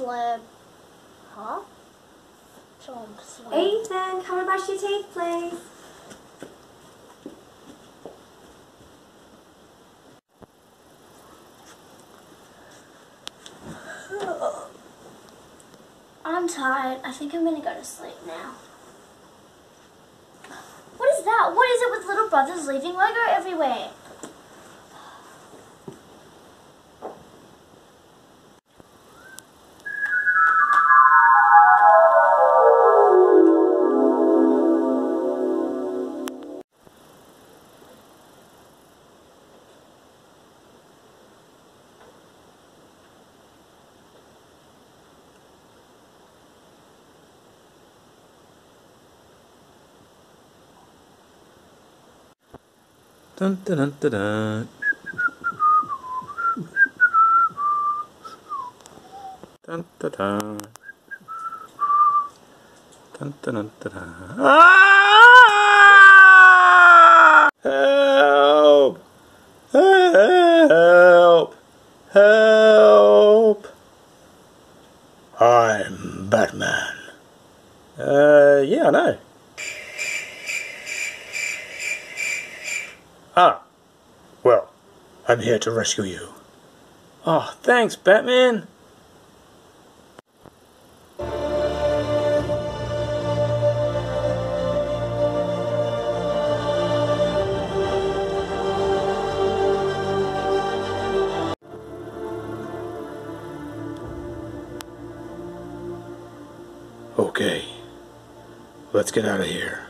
slab. Huh? Slab. Ethan, come and brush your teeth, please. I'm tired. I think I'm gonna go to sleep now. What is that? What is it with little brothers leaving Lego everywhere? Dun dun dun dun dun. Dun dun dun. Dun dun dun dun. Ah! Help! Help! Help! I'm Batman. Uh, yeah, I know. Ah, well, I'm here to rescue you. Oh, thanks, Batman. Okay, let's get out of here.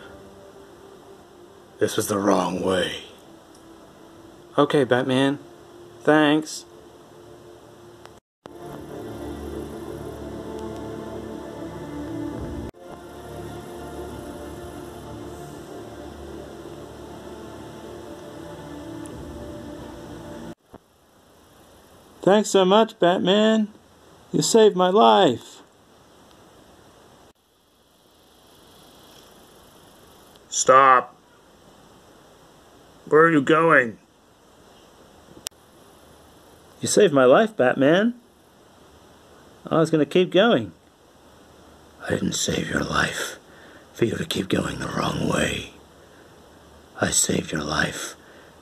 This was the wrong way. Okay, Batman. Thanks. Thanks so much, Batman. You saved my life. Stop. Where are you going? You saved my life, Batman. I was going to keep going. I didn't save your life for you to keep going the wrong way. I saved your life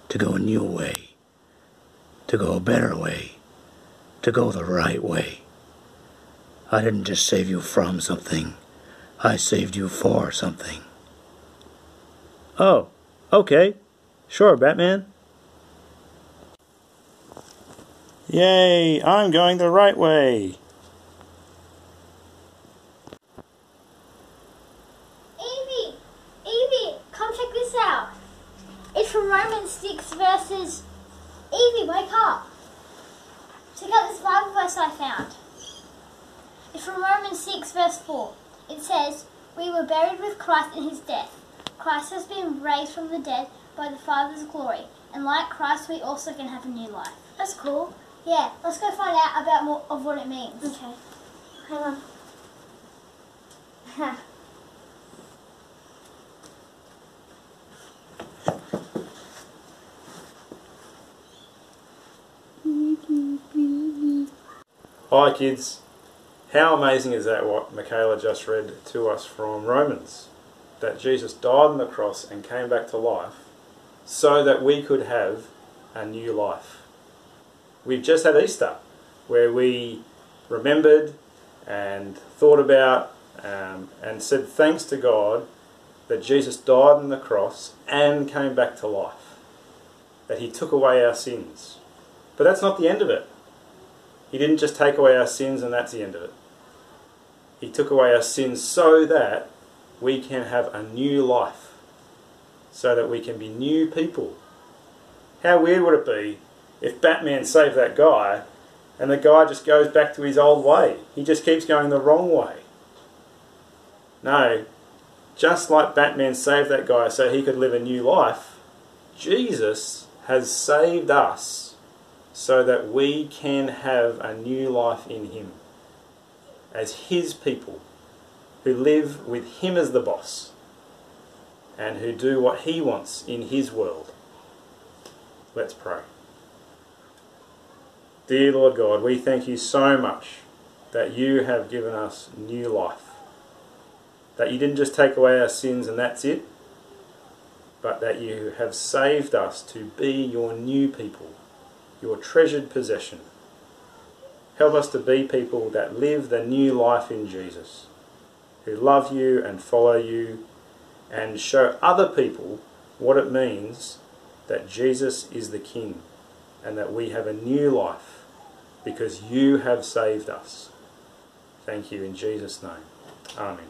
to go a new way, to go a better way, to go the right way. I didn't just save you from something, I saved you for something. Oh, okay. Sure, Batman. Yay, I'm going the right way. Evie! Evie! Come check this out. It's from Romans 6 verses. Evie, wake up. Check out this Bible verse I found. It's from Romans 6 verse 4. It says, We were buried with Christ in his death. Christ has been raised from the dead by the Father's glory. And like Christ, we also can have a new life. That's cool. Yeah, let's go find out about more of what it means. Okay. Hang on. Ha. Hi, kids. How amazing is that what Michaela just read to us from Romans? That Jesus died on the cross and came back to life so that we could have a new life. We've just had Easter where we remembered and thought about um, and said thanks to God that Jesus died on the cross and came back to life. That he took away our sins. But that's not the end of it. He didn't just take away our sins and that's the end of it. He took away our sins so that we can have a new life. So that we can be new people. How weird would it be if Batman saved that guy and the guy just goes back to his old way? He just keeps going the wrong way. No, just like Batman saved that guy so he could live a new life, Jesus has saved us so that we can have a new life in Him as His people who live with Him as the boss and who do what He wants in His world. Let's pray. Dear Lord God, we thank you so much that you have given us new life. That you didn't just take away our sins and that's it, but that you have saved us to be your new people, your treasured possession. Help us to be people that live the new life in Jesus, who love you and follow you, and show other people what it means that Jesus is the King and that we have a new life because you have saved us. Thank you in Jesus' name. Amen.